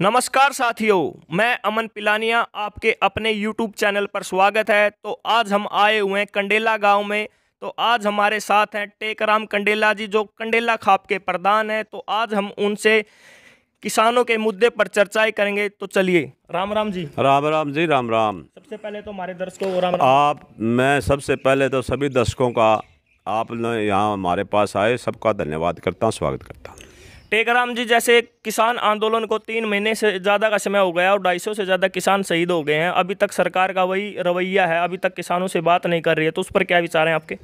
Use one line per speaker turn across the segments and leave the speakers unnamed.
नमस्कार साथियों मैं अमन पिलानिया आपके अपने YouTube चैनल पर स्वागत है। तो आज हम आए हुए हैं कंडेला गाँव में। तो आज हमारे साथ हैं टेकराम कंडेला जी जो कंडेला खाप के प्रधान हैं। तो आज हम उनसे किसानों के मुद्दे पर चर्चाएँ करेंगे। तो चलिए राम राम जी।
राम राम जी राम राम।
सबसे पहले तो हमारे दर्शकों को राम राम।
आप मैं सबसे पहले तो सभी दर्शकों का आपने यहाँ हमारे पास आए सबका धन्यवाद करता हूँ स्वागत करता हूँ।
टेकराम जी, जैसे किसान आंदोलन को तीन महीने से ज़्यादा का समय हो गया और ढाई सौ ज़्यादा किसान शहीद हो गए हैं। अभी तक सरकार का वही रवैया है, अभी तक किसानों से बात नहीं कर रही है तो उस पर क्या विचार हैं आपके?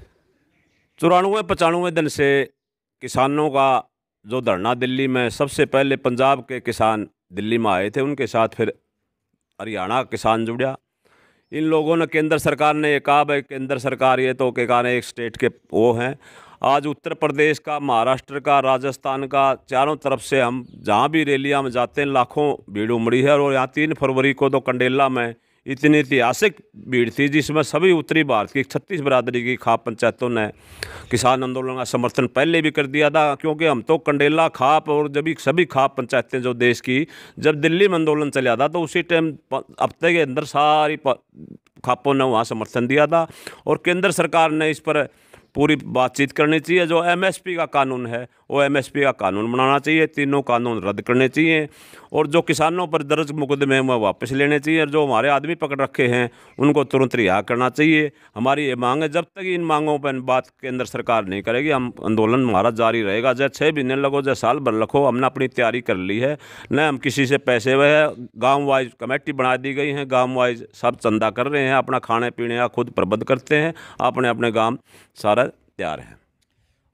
चौरानवे, पचानवे दिन से किसानों का जो धरना दिल्ली में, सबसे पहले पंजाब के किसान दिल्ली में आए थे, उनके साथ फिर हरियाणा किसान जुड़ा इन लोगों ने, केंद्र सरकार ने ये कहा, भाई, केंद्र सरकार ये तो के कारण एक स्टेट के वो हैं आज उत्तर प्रदेश का, महाराष्ट्र का, राजस्थान का, चारों तरफ़ से हम जहाँ भी रैलियाँ में जाते हैं, लाखों भीड़ उमड़ी है और यहाँ तीन फरवरी को तो कंडेला में इतनी ऐतिहासिक भीड़ थी जिसमें सभी उत्तरी भारत की छत्तीस बरादरी की खाप पंचायतों ने किसान आंदोलन का समर्थन पहले भी कर दिया था, क्योंकि हम तो कंडेला खाप और जब सभी खाप पंचायतें जो देश की जब दिल्ली में आंदोलन चला था तो उसी टाइम हफ़्ते के अंदर सारी खापों ने वहाँ समर्थन दिया था और केंद्र सरकार ने इस पर पूरी बातचीत करनी चाहिए जो एमएसपी का कानून है वो एमएसपी का कानून बनाना चाहिए, तीनों कानून रद्द करने चाहिए और जो किसानों पर दर्ज मुकदमे हैं वह वापस लेने चाहिए और जो हमारे आदमी पकड़ रखे हैं, उनको तुरंत रिहा करना चाहिए। हमारी ये मांग है, जब तक इन मांगों पर बात केंद्र सरकार नहीं करेगी, हम आंदोलन हमारा जारी रहेगा। चाहे छः महीने लगो चाहे साल भर रखो हमने अपनी तैयारी कर ली है। न हम किसी से पैसे वह गाँव वाइज कमेटी बना दी गई हैं गाँव वाइज सब चंदा कर रहे हैं, अपना खाने पीने का खुद प्रबंध करते हैं अपने अपने गाँव सारा तैयार हैं।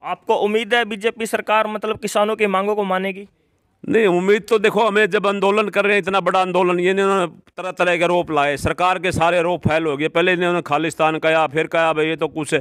आपको उम्मीद है बीजेपी सरकार मतलब किसानों की मांगों को मानेगी?
नहीं, उम्मीद तो देखो, हमें जब आंदोलन कर रहे हैं, इतना बड़ा आंदोलन, ये इन्होंने तरह तरह के रोप लाए। सरकार के सारे रोप फैल हो गए। पहले इन्होंने खालिस्तान कहा, फिर कहा, भाई ये तो कुछ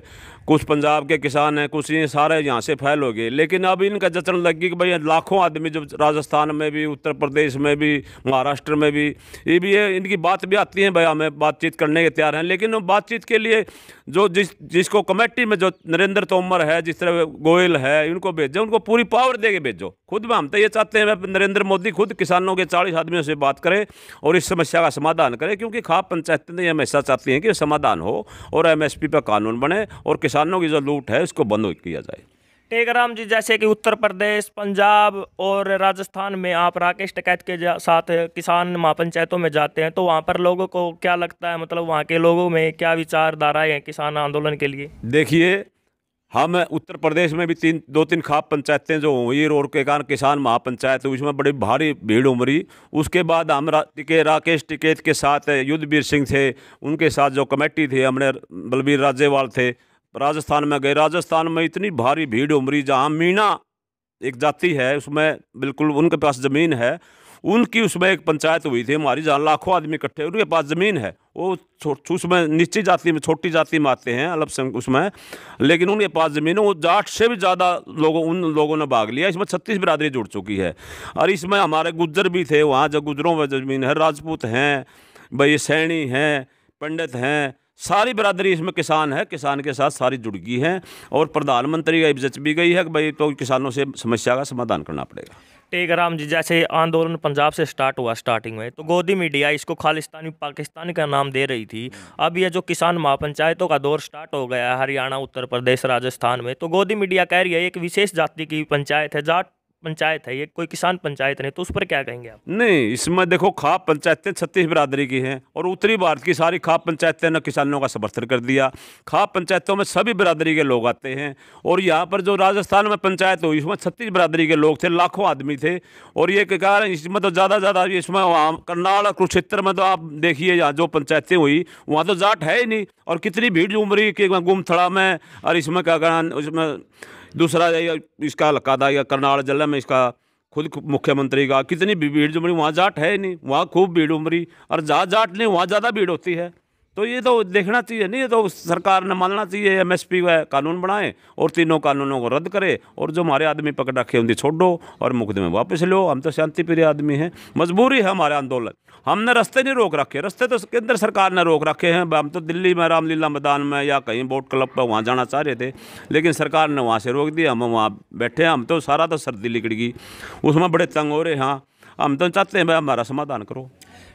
कुछ पंजाब के किसान हैं, कुछ ये सारे यहाँ से फैल हो गए। लेकिन अब इनका जचन लग गई कि भाई लाखों आदमी जब राजस्थान में भी, उत्तर प्रदेश में भी, महाराष्ट्र में भी, ये भी है, इनकी बात भी आती है, भाई हमें बातचीत करने के तैयार हैं। लेकिन बातचीत के लिए जो जिस, जिसको कमेटी में जो नरेंद्र तोमर है, जिस तरह गोयल है, इनको भेजो, उनको पूरी पावर दे के भेजो। खुद में हम तो ये चाहते हैं नरेंद्र मोदी खुद किसानों के चालीस आदमियों से बात करें और इस समस्या का समाधान करें क्योंकि खाप पंचायतें हमेशा चाहती हैं कि समाधान हो और एमएसपी पर कानून बने और किसानों की जो लूट है उसको बंद किया जाए।
टेकराम जी जैसे कि उत्तर प्रदेश पंजाब और राजस्थान में आप राकेश टिकैत के साथ किसान महापंचायतों में जाते हैं तो वहाँ पर लोगों को क्या लगता है? मतलब वहाँ के लोगों में क्या विचारधाराएँ हैं किसान आंदोलन के लिए?
देखिए हम उत्तर प्रदेश में भी तीन, दो तीन खाप पंचायतें जो हुई, रोड के कारण किसान महापंचायत हुई उसमें बड़ी भारी भीड़ उमरी। उसके बाद हम टिके राकेश टिकेत के साथ युद्धवीर सिंह थे, उनके साथ जो कमेटी थी, हमने बलबीर राजेवाल थे, राजस्थान में गए। राजस्थान में इतनी भारी भीड़ उमरी, जहाँ मीणा एक जाति है, उसमें बिल्कुल उनके पास ज़मीन है उनकी उसमें एक पंचायत हुई थी हमारी, जहाँ लाखों आदमी इकट्ठे, उनके पास ज़मीन है। वो उसमें निश्चित जाति में, छोटी जाति में आते हैं अल्प उसमें। लेकिन उनके पास ज़मीन वो जाट से भी ज़्यादा लोगों, उन लोगों ने भाग लिया। इसमें छत्तीस बिरादरी जुड़ चुकी है। और इसमें हमारे गुज्जर भी थे, वहाँ जो गुजरों में ज़मीन है, राजपूत हैं, भाई सैनी हैं, पंडित हैं, सारी बरादरी इसमें किसान है, किसान के साथ सारी जुड़ गई हैं। और प्रधानमंत्री का इज़्ज़त भी गई है कि भाई तो किसानों से समस्या का समाधान करना पड़ेगा।
टेगराम जी जैसे आंदोलन पंजाब से स्टार्ट हुआ स्टार्टिंग में। तो गोदी मीडिया इसको खालिस्तानी पाकिस्तानी का नाम दे रही थी। अब ये जो किसान महापंचायतों का दौर स्टार्ट हो गया है हरियाणा उत्तर प्रदेश राजस्थान में तो गोदी मीडिया कह रही है एक विशेष जाति की पंचायत है जाट पंचायत है, ये कोई किसान पंचायत नहीं तो उस पर क्या कहेंगे आप?
नहीं, इसमें देखो, खाप पंचायतें छत्तीस बिरादरी की हैं और उत्तरी भारत की सारी खाप पंचायतें ने किसानों का समर्थन कर दिया। खाप पंचायतों में सभी बिरादरी के लोग आते हैं और यहाँ पर जो राजस्थान में पंचायत हुई इसमें छत्तीस बिरादरी के लोग थे, लाखों आदमी थे और ये कारण इसमें तो ज़्यादा ज़्यादा इसमें करनाल कुरुक्षेत्र में तो आप देखिए, यहाँ जो पंचायतें हुई, वहाँ तो जाट है ही नहीं और कितनी भीड़ उमरी कि गुमथड़ा में और इसमें क्या कहना इसमें दूसरा इसका लकादा या करनाल ज़िले में इसका खुद मुख्यमंत्री का, कितनी भीड़ जुमरी वहाँ जाट है नहीं, वहाँ खूब भीड़ उमरी, और जहाँ जाट नहीं, वहाँ ज़्यादा भीड़ होती है। तो ये तो देखना चाहिए। नहीं, ये तो सरकार ने मानना चाहिए एम एस पी का कानून बनाए और तीनों कानूनों को रद्द करे और जो हमारे आदमी पकड़ रखे उनकी छोड़ दो और मुकदमे वापस लो। हम तो शांति प्रिय आदमी हैं, मजबूरी है हमारे आंदोलन। हमने रास्ते नहीं रोक रखे, रास्ते तो केंद्र सरकार ने रोक रखे हैं। हम तो दिल्ली में, रामलीला मैदान में या कहीं बोट क्लब पर वहाँ जाना चाह रहे थे, लेकिन सरकार ने वहाँ से रोक दिया। हम वहाँ बैठे हम तो सारा तो सर्दी लिकड़ गई। उसमें बड़े तंग हो रहे हैं, हम तो चाहते हैं भाई हमारा समाधान करो।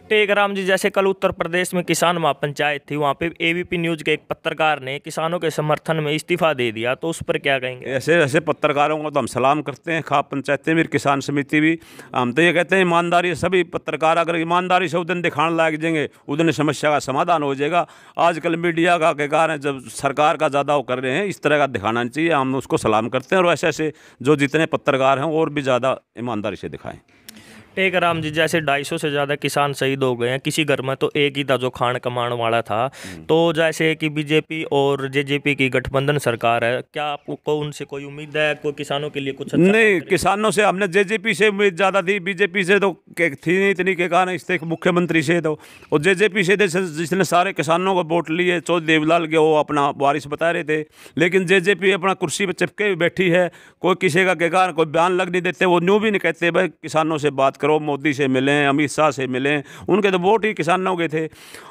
टेकराम जी, जैसे कल उत्तर प्रदेश में किसान महापंचायत थी, वहाँ पे एबीपी न्यूज़ के एक पत्रकार ने किसानों के समर्थन में इस्तीफा दे दिया तो उस पर क्या कहेंगे?
ऐसे ऐसे पत्रकारों को तो हम सलाम करते हैं खाप पंचायतें भी, किसान समिति भी। हम तो ये कहते हैं, ईमानदारी सभी पत्रकार अगर ईमानदारी से उदन दिखाने लाग जाएँगे उदन समस्या का समाधान हो जाएगा। आजकल मीडिया का के कारण जब सरकार का ज़्यादा वो कर रहे हैं, इस तरह का दिखाना चाहिए, हम उसको सलाम करते हैं और ऐसे ऐसे जो जितने पत्रकार हैं और भी ज़्यादा ईमानदारी से दिखाएँ।
एक राम जी जैसे ढाई सौ से ज़्यादा किसान शहीद हो गए हैं किसी घर में तो एक ही था जो खान कमान वाला था। तो जैसे कि बीजेपी और जेजेपी की गठबंधन सरकार है क्या आपको उनसे कोई उम्मीद है कोई किसानों के लिए कुछ अच्छा
नहीं किसानों से हमने जेजेपी से उम्मीद ज़्यादा थी बीजेपी से तो के- थी इतनी के कारण इस तक मुख्यमंत्री से तो और जे जे पी से जैसे जिसने सारे किसानों को वोट लिए, चौधरी देवलाल के, वो अपना वारिस बता रहे थे। लेकिन जे जे पी अपना कुर्सी पर चिपके हुए बैठी है, कोई किसी का के कारण कोई बयान लग नहीं देते, वो न्यू भी नहीं कहते, भाई, किसानों से बात करो, मोदी से मिलें, अमित शाह से मिलें। उनके तो वोट ही किसानों के थे।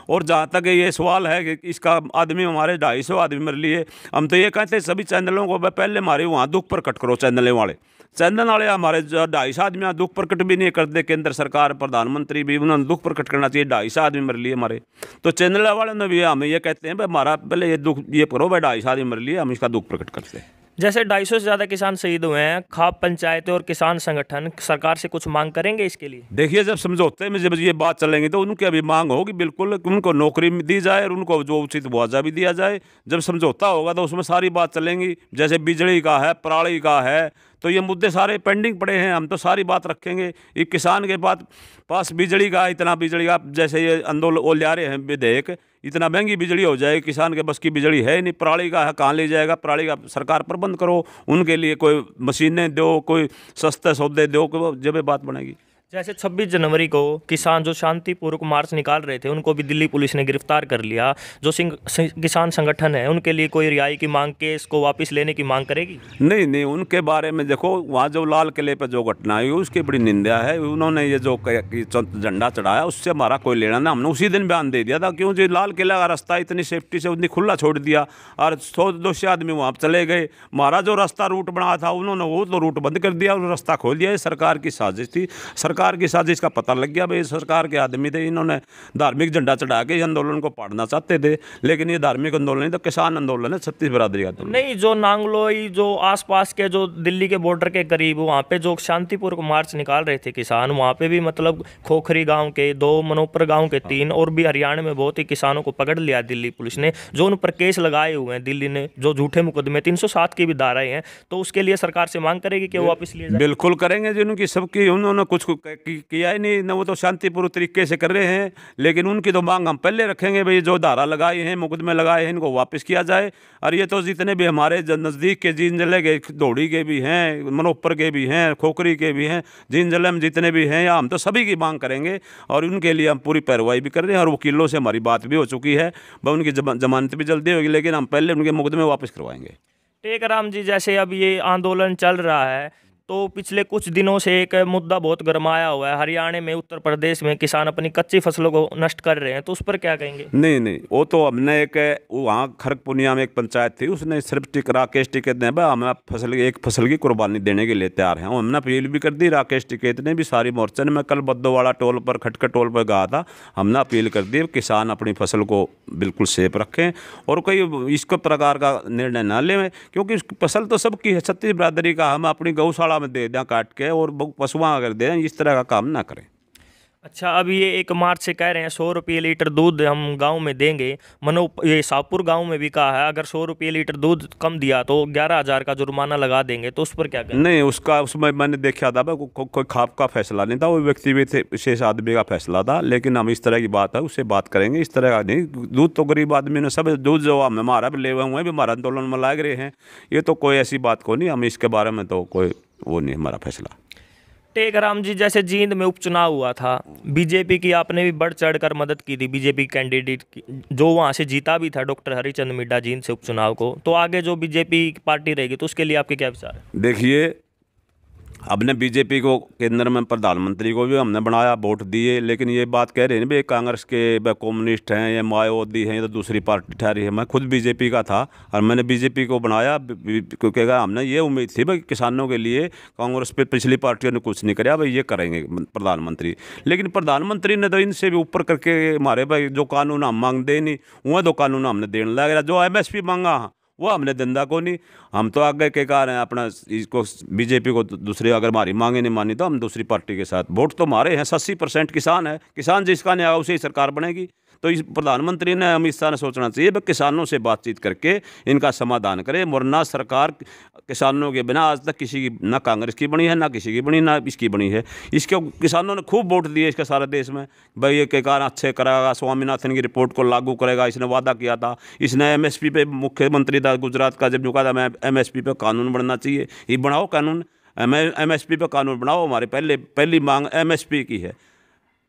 और जहाँ तक ये सवाल है कि इसका आदमी हमारे ढाई सौ आदमी मर लिए, हम तो ये कहते सभी चैनलों को पहले हमारे वहाँ दुख प्रकट करो चैनलें वाले। वाले हमारे ढाई सौ आदमी दुख प्रकट भी नहीं करते केंद्र सरकार प्रधानमंत्री भी उन्होंने दुख प्रकट करना चाहिए। ढाई सौ आदमी मर लिए हमारे तो चैनल वाले ने भी हमें ये कहते हैं भाई हमारा पहले ये दुख ये करो भाई ढाई सौ आदमी मर लिए हम इसका दुख प्रकट करते हैं।
जैसे ढाई सौ से ज़्यादा किसान शहीद हुए हैं खाप पंचायतें और किसान संगठन सरकार से कुछ मांग करेंगे इसके लिए?
देखिए जब समझौते में जब ये बात चलेंगी तो उनकी अभी मांग होगी बिल्कुल उनको नौकरी दी जाए और उनको जो उचित मुआवजा भी दिया जाए। जब समझौता होगा तो उसमें सारी बात चलेंगी। जैसे बिजली का है पराली का है तो ये मुद्दे सारे पेंडिंग पड़े हैं, हम तो सारी बात रखेंगे। ये किसान के पास पास बिजली का इतना बिजली का, जैसे ये आंदोलन रहे हैं, विधेयक, इतना महँगी बिजली हो जाए, किसान के बस की बिजली है नहीं, पराली का है, कहाँ ले जाएगा? पराली का सरकार प्रबंध करो, उनके लिए कोई मशीनें दो, कोई सस्ते सौदे दो जब बात बनेगी।
जैसे 26 जनवरी को किसान जो शांतिपूर्वक मार्च निकाल रहे थे उनको भी दिल्ली पुलिस ने गिरफ़्तार कर लिया। जो सिंग, किसान संगठन है उनके लिए कोई रिहाई की मांग को वापस लेने की मांग करेगी?
नहीं नहीं उनके बारे में देखो वहाँ जो लाल किले पर जो घटना हुई उसकी बड़ी निंदा है। उन्होंने ये जो झंडा चढ़ाया उससे हमारा कोई लेना नहीं हमने उसी दिन बयान दे दिया था क्यों लाल किला का रास्ता इतनी सेफ्टी से उतनी खुला छोड़ दिया। और सौ दो सौ आदमी वहाँ चले गए। हमारा जो रास्ता रूट बना था उन्होंने वो तो रूट बंद कर दिया और रास्ता खोल दिया। सरकार की साजिश थी। सरकार की साजिश का पता लग गया भाई सरकार के आदमी थे इन्होंने धार्मिक झंडा चढ़ा के आंदोलन को पाड़ना चाहते थे लेकिन ये धार्मिक आंदोलन नहीं तो किसान आंदोलन है छत्तीस बरादरी का
नहीं जो नांगलोई जो आसपास के जो दिल्ली के बॉर्डर के करीब वहाँ पे जो शांतिपूर्वक मार्च निकाल रहे थे किसान वहाँ पे भी मतलब खोखरी गाँव के दो मनोपर गाँव के तीन और भी हरियाणा में बहुत ही किसानों को पकड़ लिया दिल्ली पुलिस ने जो उन पर केस लगाए हुए हैं दिल्ली ने जो झूठे मुकदमे तीन की भी धाराएँ हैं तो उसके लिए सरकार से मांग करेगी कि वो वापस लिए
बिल्कुल करेंगे जिनकी सबकी उन्होंने कुछ को क- की- किया ही नहीं, न वो तो शांतिपूर्ण तरीके से कर रहे हैं, लेकिन उनकी तो मांग हम पहले रखेंगे भाई, जो धारा लगाई हैं, मुकदमे लगाए हैं, इनको वापस किया जाए। और ये तो जितने भी हमारे नज़दीक के जीन ज़िले के, धोड़ी के भी हैं मनोपर के भी हैं, खोखरी के भी हैं, जीन ज़िले में जितने भी हैं, या हम तो सभी की मांग करेंगे, और उनके लिए हम पूरी पैरवाई भी कर रहे हैं, और वकीलों से हमारी बात भी हो चुकी है वह उनकी जमा- जमानत भी जल्दी होगी, लेकिन हम पहले उनके मुकदमे वापस करवाएँगे।
टेकराम जी, जैसे अब ये आंदोलन चल रहा है तो पिछले कुछ दिनों से एक मुद्दा बहुत गर्माया हुआ है। हरियाणा में, उत्तर प्रदेश में किसान अपनी कच्ची फ़सलों को नष्ट कर रहे हैं तो उस पर क्या कहेंगे?
नहीं नहीं, वो तो हमने एक, वहाँ खरगपुनिया में एक पंचायत थी, उसने सिर्फ़ टिक, राकेश टिकैत ने हमें फ़सल, एक फ़सल की कुर्बानी देने के लिए तैयार हैं। हमने अपील भी कर दी, राकेश टिकैत ने भी सारी मोर्चे ने, मैं कल बद्दोवाड़ा टोल पर खटखट टोल पर गया था, हमने अपील कर दी, किसान अपनी फ़सल को बिल्कुल सेफ़ रखें और कोई इसको प्रकार का निर्णय ना लें, क्योंकि फ़सल तो सबकी है, छत्तीस बरादरी का, हम अपनी गौशाला में दे दें काट के और पशुआं अगर दें इस तरह का काम ना करें।
अच्छा अब ये एक मार्च से कह रहे हैं सौ रुपये लीटर दूध हम गाँव में देंगे। मनो ये शाहपुर गाँव में भी कहा है अगर सौ रुपये लीटर दूध कम दिया तो ग्यारह हज़ार का जुर्माना लगा देंगे तो उस पर क्या करें?
नहीं उसका उसमें मैंने देखा था कोई को, को, खाप का फैसला नहीं था वो व्यक्ति भी थे विशेष आदमी का फैसला था लेकिन हम इस तरह की बात है उससे बात करेंगे इस तरह का नहीं दूध तो गरीब आदमी ने सब दूध जो हम हमारा भी ले हुए हैं भी हमारा आंदोलन में लाग रहे हैं ये तो कोई ऐसी बात को नहीं हम इसके बारे में तो कोई वो नहीं हमारा फैसला।
टेकराम जी जैसे जींद में उपचुनाव हुआ था बीजेपी की आपने भी बढ़ चढ़ कर मदद की थी बीजेपी कैंडिडेट की जो वहाँ से जीता भी था डॉक्टर हरिचंद मिड्डा जींद से उपचुनाव को तो आगे जो बीजेपी पार्टी रहेगी तो उसके लिए आपके क्या विचार है?
देखिए हमने बीजेपी को, केंद्र में प्रधानमंत्री को भी हमने बनाया, वोट दिए, लेकिन ये बात कह रहे हैं भाई, कांग्रेस के वे कम्युनिस्ट हैं, या मायावती हैं, या तो दूसरी पार्टी ठहरी है। मैं खुद बीजेपी का था, और मैंने बीजेपी को बनाया क्योंकि हमने ये उम्मीद थी भाई किसानों के लिए, कांग्रेस पे पिछली पार्टियों ने कुछ नहीं कराया भाई ये करेंगे प्रधानमंत्री। लेकिन प्रधानमंत्री ने तो इनसे भी ऊपर करके मारे भाई, जो कानून हम मांगते नहीं, वह तो कानून हमने देने लग जो एमएसपी मांगा वो हमने धंधा को नहीं। हम तो आगे के कारण हैं, अपना इसको, बीजेपी को दूसरी अगर हमारी मांगे, नहीं मानी तो हम दूसरी पार्टी के साथ। वोट तो मारे हैं, सस्सी परसेंट किसान है। किसान जिसका नहीं आया उसे सरकार बनेगी। तो इस प्रधानमंत्री ने अमित शाह ने सोचना चाहिए, भाई किसानों से बातचीत करके इनका समाधान करें। वरना सरकार किसानों के बिना आज तक किसी की, ना कांग्रेस की बनी है, ना किसी की बनी, ना इसकी बनी है। इसके किसानों ने खूब वोट दिए इसके सारे देश में। भाई ये के कारण अच्छे करेगा, स्वामीनाथन की रिपोर्ट को लागू करेगा, इसने वादा किया था। इसने एमएसपी पे मुख्यमंत्री था, गुजरात का जब कहा था, मैं एमएसपी पे कानून बनना चाहिए। ये बनाओ कानून, एम एस पी पे कानून बनाओ, हमारे पहले, पहली मांग एम एस पी की है।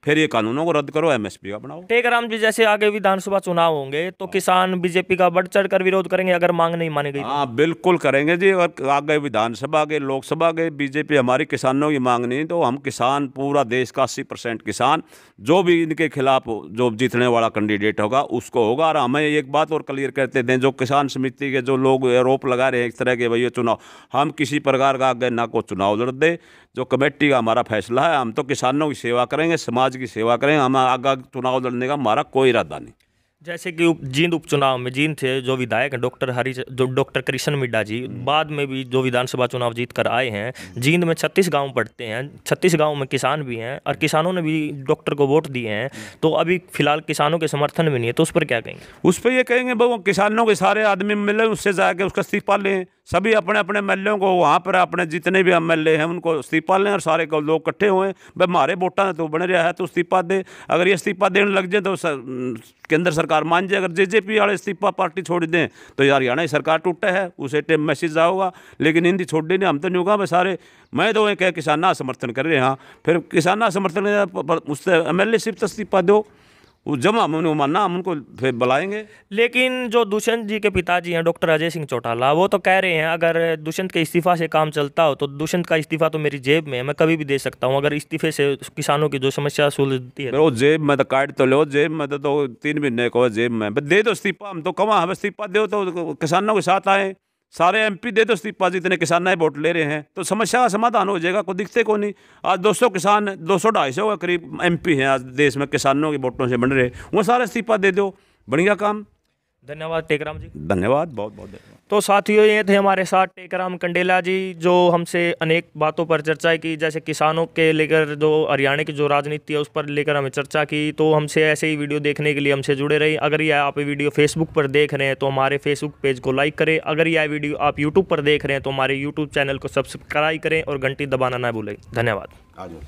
फिर ये कानूनों को रद्द करो एमएसपी का बनाओ।
टेकराम जी जैसे आगे विधानसभा चुनाव होंगे तो किसान बीजेपी का बढ़ चढ़ कर विरोध करेंगे अगर मांग नहीं मानी गई तो।
हाँ बिल्कुल करेंगे जी अगर आगे विधानसभा के लोकसभा के बीजेपी हमारी किसानों की मांग नहीं तो हम किसान पूरा देश का अस्सी परसेंट किसान जो भी इनके खिलाफ जो जीतने वाला कैंडिडेट होगा उसको होगा। और हमें एक बात और क्लियर करते थे जो किसान समिति के जो लोग आरोप लगा रहे हैं इस तरह के भैया चुनाव हम किसी प्रकार का आगे ना को चुनाव लड़ दे जो कमेटी का हमारा फैसला है हम तो किसानों की सेवा करेंगे समाज की सेवा करेंगे हम आगे चुनाव लड़ने का हमारा कोई इरादा नहीं।
जैसे कि जींद उपचुनाव में जींद थे जो विधायक हैं डॉक्टर हरी जो डॉक्टर कृष्ण मिड्डा जी बाद में भी जो विधानसभा चुनाव जीत कर आए हैं जींद में छत्तीस गाँव पड़ते हैं छत्तीस गाँव में किसान भी हैं और किसानों ने भी डॉक्टर को वोट दिए हैं तो अभी फ़िलहाल किसानों के समर्थन में नहीं है तो उस पर क्या कहेंगे?
उस पर ये कहेंगे भाई किसानों के सारे आदमी मिले उससे जाके उसका इस्तीफा लें। सभी अपने अपने एम को वहाँ पर अपने जितने भी एमएलए हैं, उनको इस्तीफा लें और सारे लोग इकट्ठे हुए। भाई हमारे वोटा तो बने रहा, है तो इस्तीफा दे। अगर ये इस्तीफा देने लग जाए तो केंद्र सरकार मान जाए। अगर जेजेपी वाले इस्तीफा पार्टी छोड़ दें तो यार हरियाणा सरकार टूटे है, उसे टाइम मैसेज आओगा लेकिन हिंदी छोड़ देने हम तो नहीं होगा सारे। मैं तो कह किसाना समर्थन कर रहे हैं हाँ। फिर किसाना समर्थन उससे एम एल ए सिर्फ़ इस्तीफा दो। वो जमा उन्होंने मानना हम उनको फिर बुलाएँगे।
लेकिन जो दुष्यंत जी के पिताजी हैं डॉक्टर अजय सिंह चौटाला वो तो कह रहे हैं अगर दुष्यंत के इस्तीफा से काम चलता हो तो दुष्यंत का इस्तीफा तो मेरी जेब में है मैं कभी भी दे सकता हूँ अगर इस्तीफे से किसानों की जो समस्या सुलझती है।
वो जेब में तो काट तो लो जेब में तो, तो तीन महीने को जेब में दे दो इस्तीफा हम तो कमा हमें इस्तीफा दो तो किसानों के साथ आए। सारे एमपी दे दो इस्तीफा, जितने किसान नए वोट ले रहे हैं। तो समस्या का समाधान हो जाएगा, कोई दिखते को नहीं। आज 200 किसान 200 ढाई सौ के करीब एमपी हैं आज देश में किसानों के वोटों से बन रहे वो सारे इस्तीफा दे दो, बढ़िया काम।
धन्यवाद टेकराम जी।
धन्यवाद बहुत बहुत धन्यवाद।
तो साथियों ये थे हमारे साथ टेकराम कंडेला जी जो हमसे अनेक बातों पर चर्चा की जैसे किसानों के लेकर जो हरियाणा की जो राजनीति है उस पर लेकर हमें चर्चा की। तो हमसे ऐसे ही वीडियो देखने के लिए हमसे जुड़े रही अगर यह आप वीडियो फेसबुक पर देख रहे हैं तो हमारे फेसबुक पेज को लाइक करें। अगर यह वीडियो आप यूट्यूब पर देख रहे हैं तो हमारे यूट्यूब चैनल को सब्सक्राइब करें और घंटी दबाना ना भूलें। धन्यवाद।